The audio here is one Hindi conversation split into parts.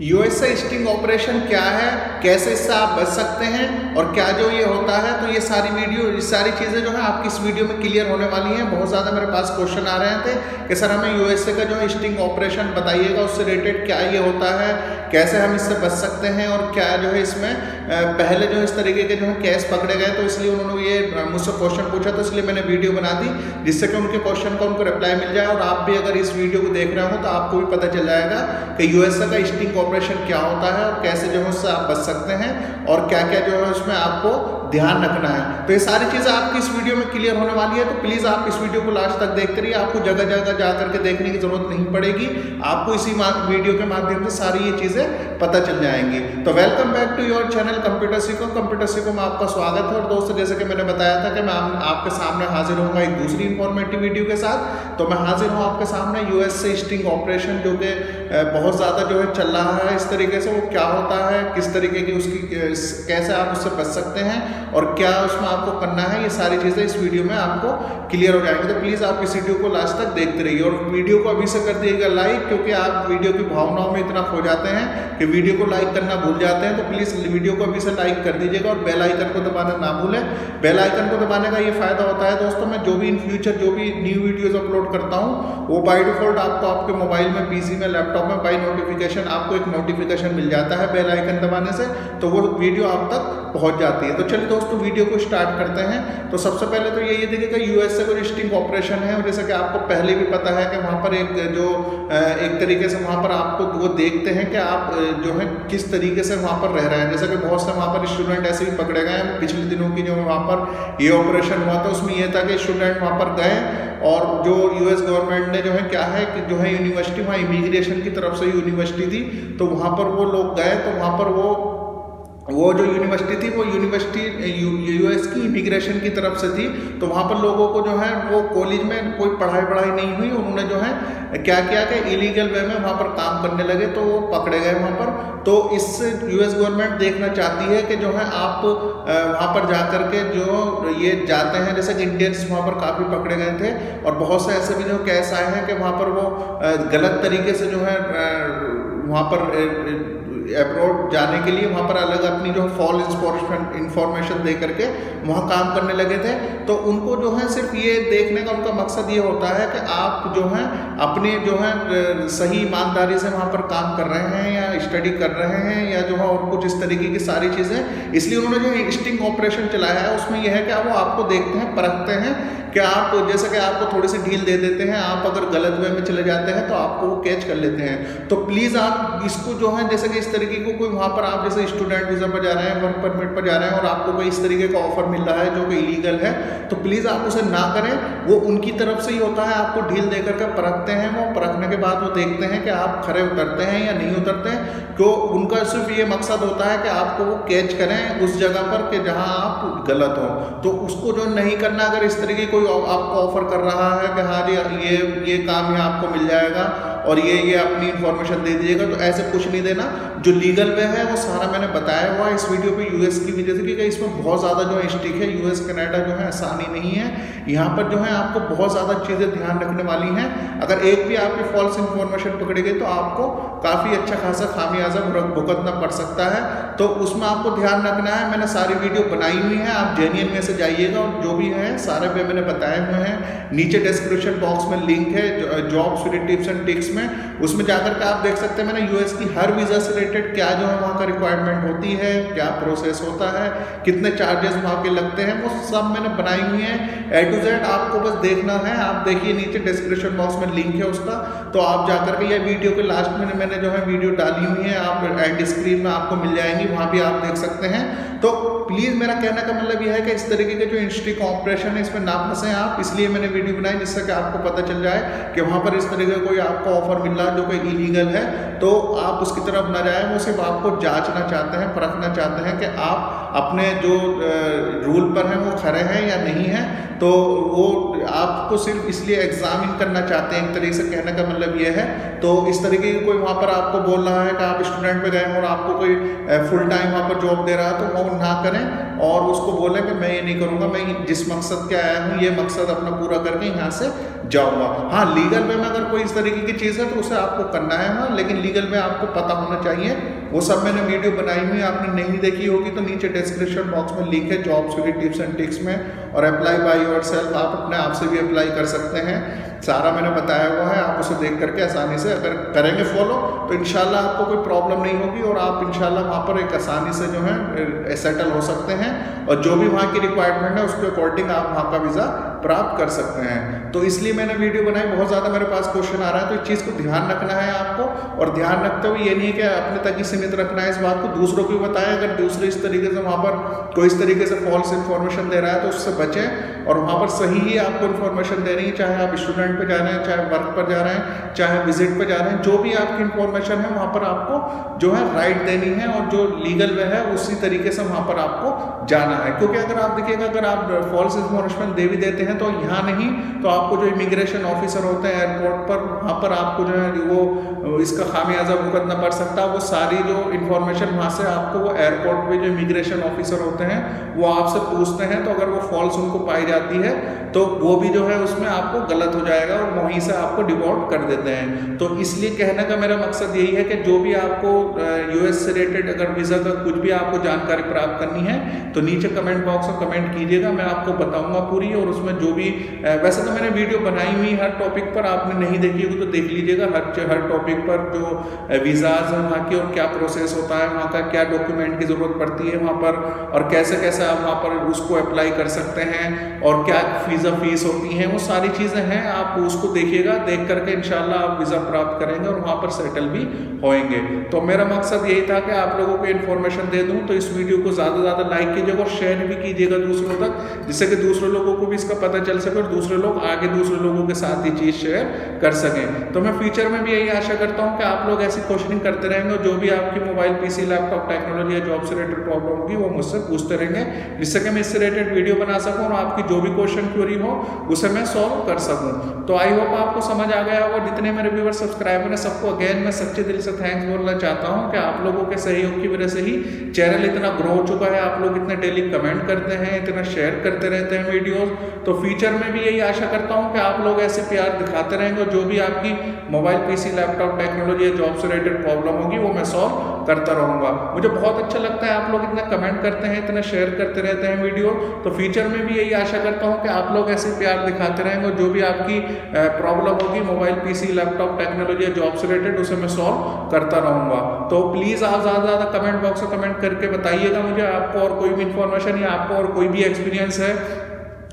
यूएसए स्टिंग ऑपरेशन क्या है? कैसे इससे आप बच सकते हैं? और क्या जो ये होता है तो ये सारी वीडियो ये सारी चीज़ें जो है आपकी इस वीडियो में क्लियर होने वाली हैं। बहुत ज़्यादा मेरे पास क्वेश्चन आ रहे थे कि सर हमें यूएसए का जो है स्टिंग ऑपरेशन बताइएगा, उससे रिलेटेड क्या ये होता है? कैसे हम इससे बच सकते हैं? और क्या जो है इसमें पहले जो इस तरीके के जो है केस पकड़े गए तो इसलिए उन्होंने ये मुझसे क्वेश्चन पूछा तो इसलिए मैंने वीडियो बना दी, जिससे कि उनके क्वेश्चन का उनको रिप्लाई मिल जाए। और आप भी अगर इस वीडियो को देख रहे हो तो आपको भी पता चल जाएगा कि यूएसए का स्टिंग ऑपरेशन क्या होता है और कैसे जो है उससे आप बच सकते हैं और क्या क्या जो है उसमें आपको ध्यान रखना है। तो ये सारी चीज़ें आपकी इस वीडियो में क्लियर होने वाली है। तो प्लीज़ आप इस वीडियो को लास्ट तक देखते रहिए आपको जगह जगह जा करके देखने की ज़रूरत नहीं पड़ेगी। आपको इसी वीडियो के माध्यम से सारी ये चीज़ें पता चल जाएँगी। तो welcome back to your channel computer सीखो कंप्यूटर सीखो में आपका स्वागत है। और दोस्तों, जैसे कि मैंने बताया था कि मैं आपके सामने हाजिर होऊँगा एक दूसरी इंफॉर्मेटिव वीडियो के साथ। तो मैं हाजिर हूँ आपके सामने यूएस से स्टिंग ऑपरेशन जो कि बहुत ज़्यादा जो है चल रहा है। इस तरीके से वो क्या होता है, किस तरीके की उसकी कैसे आप उससे बच सकते हैं। और क्या उसमें आपको करना है, ये सारी चीज़ें इस वीडियो में आपको क्लियर हो जाएँगे। तो प्लीज़ आप इस वीडियो को लास्ट तक देखते रहिए और वीडियो को अभी से कर दिएगा लाइक क्योंकि आप वीडियो की भावनाओं में इतना खो जाते हैं कि वीडियो को लाइक करना भूल जाते हैं। तो प्लीज़ वीडियो को अभी से लाइक कर दीजिएगा और बेल आइकन को दबाना ना भूलें। बेल आइकन को दबाने का ये फ़ायदा होता है दोस्तों, मैं जो भी इन फ्यूचर जो भी न्यू वीडियोज़ अपलोड करता हूँ, वो बाई डिफ़ॉल्ट आपको आपके मोबाइल में पीसी में लैपटॉप में बाई नोटिफिकेशन आपको एक नोटिफिकेशन मिल जाता है बेल आइकन दबाने से। तो वो वीडियो आप तक पहुँच जाती है। तो चलिए दोस्तों वीडियो को स्टार्ट करते हैं तो सबसे पहले तो ये देखिएगा यूएसए को स्टिंग ऑपरेशन है, और जैसे कि आपको पहले भी पता है कि वहाँ पर एक जो एक तरीके से वहाँ पर आपको वो देखते हैं कि आप जो है, किस तरीके से वहाँ पर रह रहे हैं। जैसे कि बहुत से वहाँ पर स्टूडेंट ऐसे भी पकड़े गए हैं, पिछले दिनों की जो वहाँ पर ये ऑपरेशन हुआ था, उसमें यह था कि स्टूडेंट वहाँ पर गए, और जो यूएस गवर्नमेंट ने जो है, क्या है कि जो है यूनिवर्सिटी वहाँ इमिग्रेशन की तरफ़ से यूनिवर्सिटी थी तो वहाँ पर वो लोग गए तो वहाँ पर वो वो जो यूनिवर्सिटी थी, वो यूनिवर्सिटी यूएस की इमिग्रेशन की तरफ़ से थी। तो वहाँ पर लोगों को जो है, वो कॉलेज में कोई पढ़ाई पढ़ाई नहीं हुई। उन्होंने जो है, क्या किया कि इलीगल वे में वहाँ पर काम करने लगे तो वो पकड़े गए वहाँ पर। तो इस यूएस गवर्नमेंट देखना चाहती है कि जो है, आप वहाँ पर जा कर के जो ये जाते हैं, जैसे कि इंडियंस वहाँ पर काफ़ी पकड़े गए थे। और बहुत से ऐसे भी जो केस आए हैं कि वहाँ पर वो गलत तरीके से जो है वहाँ पर अब्रॉड जाने के लिए वहाँ पर अलग अपनी जो फॉल इंफॉर्मेशन दे करके वहाँ काम करने लगे थे। तो उनको जो है सिर्फ़ ये देखने का उनका मकसद ये होता है कि आप जो है, अपने जो है सही ईमानदारी से वहाँ पर काम कर रहे हैं या स्टडी कर रहे हैं या जो है और कुछ इस तरीके की सारी चीज़ें। इसलिए उन्होंने जो स्टिंग ऑपरेशन चलाया है, उसमें यह है कि वो आपको देखते हैं, परखते हैं कि आप जैसे कि आपको थोड़ी सी ढील दे देते हैं, आप अगर गलत वे में चले जाते हैं तो आपको वो कैच कर लेते हैं। तो प्लीज़ आप इसको जो है, जैसे कि इस तरीके को कोई वहाँ पर आप जैसे स्टूडेंट वीज़ा पर जा रहे हैं वर्क परमिट पर जा रहे हैं और आपको कोई इस तरीके का ऑफ़र मिल रहा है जो कि इलीगल है तो प्लीज़ आप उसे ना करें। वो उनकी तरफ़ से ही होता है, आपको ढील दे करके परखते हैं वो। परखने के बाद वो देखते हैं कि आप खड़े उतरते हैं या नहीं उतरते हैं। तो उनका सिर्फ़ ये मकसद होता है कि आपको वो कैच करें उस जगह पर कि जहाँ आप गलत हो। तो उसको जो नहीं करना, अगर इस तरीके कोई आपको ऑफ़र कर रहा है कि हाँ जी, ये ये काम है आपको मिल जाएगा और ये ये अपनी इन्फॉर्मेशन दे दीजिएगा तो ऐसे कुछ नहीं देना। जो लीगल वे है, वो सारा मैंने बताया हुआ है इस वीडियो पे यूएस की वजह से, क्योंकि इसमें बहुत ज़्यादा जो है स्टिक है यूएस कनाडा जो है, आसानी नहीं है। यहाँ पर जो है, आपको बहुत ज़्यादा चीज़ें ध्यान रखने वाली हैं। अगर एक भी आपकी फॉल्स इन्फॉर्मेशन पकड़ी गई तो आपको काफ़ी अच्छा खासा खामियाजा भुगतना पड़ सकता है। तो उसमें आपको ध्यान रखना है, मैंने सारी वीडियो बनाई हुई है, आप जेन्यन में से जाइएगा, और जो भी है, सारे वे मैंने बताए हुए हैं। नीचे डिस्क्रिप्शन बॉक्स में लिंक है जॉब्स टिप्स एंड टिक्स में उसमें जाकर के आप देख सकते हैं, मैंने यूएस की हर वीज़ा से रिलेटेड क्या जो है वहाँ का रिक्वायरमेंट होती है, क्या प्रोसेस होता है, कितने चार्जेस वहाँ के लगते हैं, वो सब मैंने बनाई हुई है। ए टू जेड आपको बस देखना है, आप देखिए नीचे डिस्क्रिप्शन बॉक्स में लिंक है उसका। तो आप जाकर के ये वीडियो के लास्ट में मैंने जो है वीडियो डाली हुई है, आप एंड स्क्रीन में आपको मिल जाएँगी, वहाँ भी आप देख सकते हैं। तो प्लीज़ मेरा कहने का मतलब यह है कि इस तरीके के जो इंडस्ट्री कॉम्परेशन है, इसमें ना फंसे आप। इसलिए मैंने वीडियो बनाई जिससे कि आपको पता चल जाए कि वहाँ पर इस तरीके का कोई आपको ऑफ़र मिल रहा है जो कोई इलीगल है तो आप उसकी तरफ़ ना जाए। वो सिर्फ़ आपको जांचना चाहते हैं, परखना चाहते हैं कि आप अपने जो रूल पर हैं, वो खड़े हैं या नहीं हैं। तो वो आपको सिर्फ़ इसलिए एग्जामिन करना चाहते हैं, एक तरीके से कहने का मतलब यह है तो इस तरीके की कोई वहाँ पर आपको बोल रहा है कि आप स्टूडेंट में गए और आपको कोई फुल टाइम वहाँ पर जॉब दे रहा है तो वो ना करें और उसको बोलें कि मैं ये नहीं करूँगा, मैं जिस मकसद के आया हूँ, ये मकसद अपना पूरा करके यहाँ से जाऊँगा। हाँ लीगल वे में अगर कोई इस तरीके की चीज़ है तो उसे आपको करना है वहाँ लेकिन लीगल में आपको पता होना चाहिए। वो सब मैंने वीडियो बनाई हुई, आपने नहीं देखी होगी तो नीचे डिस्क्रिप्शन बॉक्स में लिंक है जॉब्स की टिप्स एंड टिक्स में, और अप्लाई बाई योर सेल्फ आप अपने आप से भी अप्लाई कर सकते हैं। सारा मैंने बताया हुआ है, आप उसे देख करके आसानी से अगर करेंगे फॉलो तो इनशाला आपको कोई प्रॉब्लम नहीं होगी और आप इनशाला वहाँ पर एक आसानी से जो है सेटल हो सकते हैं और जो भी वहाँ की रिक्वायरमेंट है, उसके अकॉर्डिंग आप वहाँ का वीज़ा प्राप्त कर सकते हैं। तो इसलिए मैंने वीडियो बनाई, बहुत ज़्यादा मेरे पास क्वेश्चन आ रहा है तो इस चीज़ को ध्यान रखना है आपको और ध्यान रखते हुए ये नहीं है कि अपने तक ही सीमित रखना है इस बात को, दूसरों को बताएँ, अगर दूसरे इस तरीके से वहाँ पर कोई इस तरीके से फॉल्स इन्फॉर्मेशन दे रहा है तो उससे बचें और वहाँ पर सही ही आपको इन्फॉर्मेशन रही है, चाहे आप स्टूडेंट पे जा रहे हैं, चाहे वर्क पर जा रहे हैं, चाहे विज़िट पर जा रहे हैं, जो भी आपकी इन्फॉर्मेशन है, वहाँ पर आपको जो है राइट देनी है और जो लीगल वे है, उसी तरीके से वहाँ पर आपको जाना है। क्योंकि अगर आप देखिएगा, अगर आप फॉल्स इन्फॉर्मेशन दे भी देते हैं तो यहाँ नहीं तो आपको जो इमिग्रेशन ऑफिसर होते हैं एयरपोर्ट पर, वहाँ पर आपको जो है वो, इसका खामियाजा भुगतना पड़ सकता है वो सारी जो इन्फॉर्मेशन वहाँ से आपको वो एयरपोर्ट पे जो इमिग्रेशन ऑफिसर होते हैं, वो आपसे पूछते हैं तो अगर वो फॉल्स उनको पाई जाती है तो वो भी जो है उसमें आपको गलत हो जाएगा और वहीं से आपको डिवॉर्ट कर देते हैं। तो इसलिए कहने का मेरा मकसद यही है कि जो भी आपको यूएस से रिलेटेड अगर वीज़ा का कुछ भी आपको जानकारी प्राप्त करनी है तो नीचे कमेंट बॉक्स में कमेंट कीजिएगा, मैं आपको बताऊँगा पूरी और उसमें जो भी वैसे तो मैंने वीडियो बनाई हुई हर टॉपिक पर, आपने नहीं देखी होगी तो देख लीजिएगा, हर हर टॉपिक पर जो वीज़ाज हैं, वहाँ की और क्या प्रोसेस होता है, वहाँ का क्या डॉक्यूमेंट की ज़रूरत पड़ती है वहाँ पर, और कैसे कैसे आप वहाँ पर उसको अप्लाई कर सकते हैं, और क्या वीज़ा फ़ीस होती हैं, वो सारी चीज़ें हैं, आप उसको देखिएगा, देख करके इनशाला आप वीज़ा प्राप्त करेंगे और वहाँ पर सेटल भी होएँगे। तो मेरा मकसद यही था कि आप लोगों को इन्फॉर्मेशन दे दूँ तो इस वीडियो को ज़्यादा से ज़्यादा लाइक कीजिएगा और शेयर भी कीजिएगा दूसरों तक, जिससे कि दूसरे लोगों को भी इसका पता चल सके और दूसरे लोग आगे दूसरे लोगों के साथ ये चीज़ शेयर कर सकें। तो मैं फ्यूचर में भी यही आशा करता हूँ कि आप लोग ऐसी क्वेश्चनिंग करते रहेंगे जो भी आपकी मोबाइल पीसी लैपटॉप टेक्नोलॉजी या जॉब से रिलेटेड प्रॉब्लम होगी, वो मुझसे पूछते रहेंगे, जिससे कि मैं इससे रिलेटेड वीडियो बना सकूँ और आपकी जो भी क्वेश्चन क्यूरी हो, उसे मैं सॉल्व कर सकूँ। तो आई होप आपको समझ आ गया होगा, जितने मेरे व्यूवर सब्सक्राइबर हैं, सबको अगेन मैं सच्चे दिल से थैंक्स बोलना चाहता हूँ कि आप लोगों के सहयोग की वजह से ही चैनल इतना ग्रो हो चुका है। आप लोग इतने डेली कमेंट करते हैं, इतना शेयर करते रहते हैं वीडियोज़ तो फ्यूचर में भी यही आशा करता हूँ कि आप लोग ऐसे प्यार दिखाते रहेंगे जो भी आपकी मोबाइल पीसी लैपटॉप टेक्नोलॉजी या जॉब से रिलेटेड प्रॉब्लम होगी, वो मैं सॉल्व करता रहूँगा। मुझे बहुत अच्छा लगता है आप लोग इतना कमेंट करते हैं, इतना शेयर करते रहते हैं वीडियो तो फ्यूचर में भी यही आशा करता हूँ कि आप लोग ऐसे प्यार दिखाते रहेंगे जो भी आपकी प्रॉब्लम होगी मोबाइल पीसी लैपटॉप टेक्नोलॉजी या जॉब से रिलेटेड उसे मैं सॉल्व करता रहूँगा। तो प्लीज़ आप ज़्यादा ज़्यादा कमेंट बॉक्स में कमेंट करके बताइएगा मुझे, आपको और कोई भी इन्फॉर्मेशन या आपको और कोई भी एक्सपीरियंस है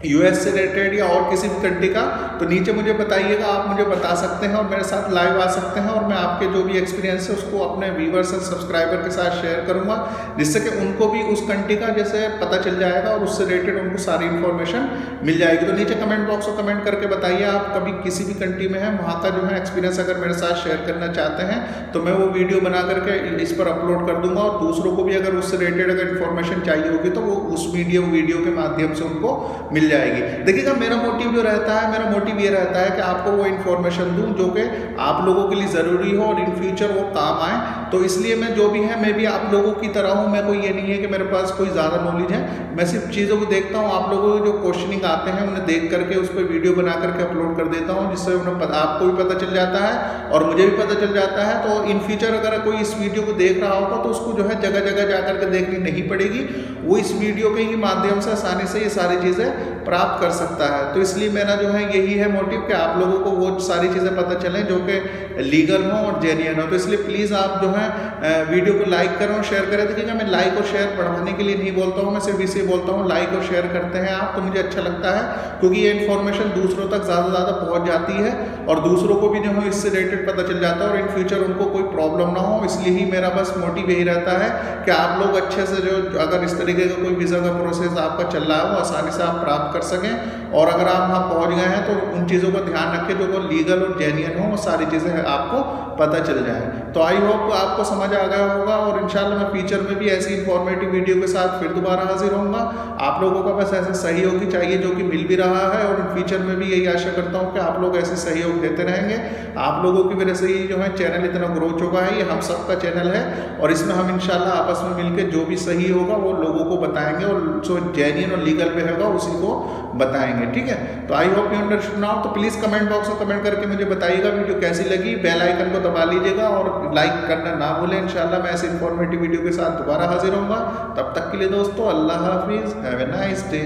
यूएस से रिलेटेड या और किसी भी कंट्री का तो नीचे मुझे बताइएगा, आप मुझे बता सकते हैं और मेरे साथ लाइव आ सकते हैं और मैं आपके जो भी एक्सपीरियंस है उसको अपने व्यूवर्स और सब्सक्राइबर के साथ शेयर करूँगा, जिससे कि उनको भी उस कंट्री का जैसे पता चल जाएगा और उससे रिलेटेड उनको सारी इन्फॉर्मेशन मिल जाएगी। तो नीचे कमेंट बॉक्स में कमेंट करके बताइए, आप कभी किसी भी कंट्री में है, वहाँ का जो है एक्सपीरियंस अगर मेरे साथ शेयर करना चाहते हैं तो मैं वो वीडियो बना करके इस पर अपलोड कर दूँगा और दूसरों को भी अगर उससे रिलेटेड अगर इन्फॉर्मेशन चाहिए होगी तो वो उस वीडियो वीडियो के माध्यम से उनको मिल जाएगी। देखिएगा, मेरा मोटिव जो रहता है, मेरा मोटिव ये रहता है कि आपको वो इन्फॉर्मेशन दूँ जो कि आप लोगों के लिए ज़रूरी हो और इन फ्यूचर वो काम आए। तो इसलिए मैं जो भी है, मैं भी आप लोगों की तरह हूँ। मैं कोई ये नहीं है कि मेरे पास कोई ज़्यादा नॉलेज है। मैं सिर्फ़ चीज़ों को देखता हूँ। आप लोगों के जो क्वेश्चनिंग आते हैं, उन्हें देख करके उस पर वीडियो बना करके अपलोड कर देता हूँ, जिससे उन्हें आपको भी पता चल जाता है और मुझे भी पता चल जाता है। तो इन फ्यूचर अगर कोई इस वीडियो को देख रहा होगा तो उसको जो है जगह जगह जा करके देखनी नहीं पड़ेगी। वो इस वीडियो के ही माध्यम से, आसानी से ये सारी चीज़ें प्राप्त कर सकता है। तो इसलिए मेरा जो है यही है मोटिव कि आप लोगों को वो सारी चीज़ें पता चलें जो कि लीगल हो और जेन्यन हो। तो इसलिए प्लीज़ आप जो है वीडियो को लाइक करें और शेयर करें। देखिएगा मैं लाइक और शेयर बढ़ाने के लिए नहीं बोलता हूँ, मैं सिर्फ़ इसे बोलता हूँ लाइक और शेयर करते हैं आप तो मुझे अच्छा लगता है, क्योंकि ये इन्फॉर्मेशन दूसरों तक ज़्यादा से ज़्यादा पहुँच जाती है और दूसरों को भी जो है इससे रिलेटेड पता चल जाता है और इन फ्यूचर उनको कोई प्रॉब्लम ना हो। इसलिए ही मेरा बस मोटिव यही रहता है कि आप लोग अच्छे से जो, अगर इस तरीके का कोई वीज़ा का प्रोसेस आपका चल रहा है, वो आसानी से आप प्राप्त कर सकें। और अगर आप वहाँ पहुँच गए हैं तो उन चीज़ों का ध्यान रखें जो वो लीगल और जेन्यन हो, वो सारी चीज़ें आपको पता चल जाए। तो आई होप आपको समझ आ गया होगा और इंशाल्लाह मैं फ्यूचर में भी ऐसी इंफॉर्मेटिव वीडियो के साथ फिर दोबारा हाजिर होऊँगा। आप लोगों का बस ऐसे सहयोग ही चाहिए जो कि मिल भी रहा है और फ्यूचर में भी यही आशा करता हूँ कि आप लोग ऐसे सहयोग देते रहेंगे। आप लोगों की वजह से ही जो है चैनल इतना ग्रो चुका है, ये हम सबका चैनल है और इसमें हम इंशाल्लाह आपस में मिलकर जो भी सही होगा वो लोगों को बताएँगे और जो जेन्यन और लीगल पे होगा उसी को बताएँगे, ठीक है? तो I hope you understood now तो प्लीज़ कमेंट बॉक्स में कमेंट करके मुझे बताइएगा वीडियो कैसी लगी। बेल आइकन को दबा लीजिएगा और लाइक करना ना भूलें। इंशाल्लाह मैं ऐसे इन्फॉर्मेटिव वीडियो के साथ दोबारा हाजिर होऊँगा तब तक के लिए दोस्तों, अल्लाह हाफिज़। Have a nice day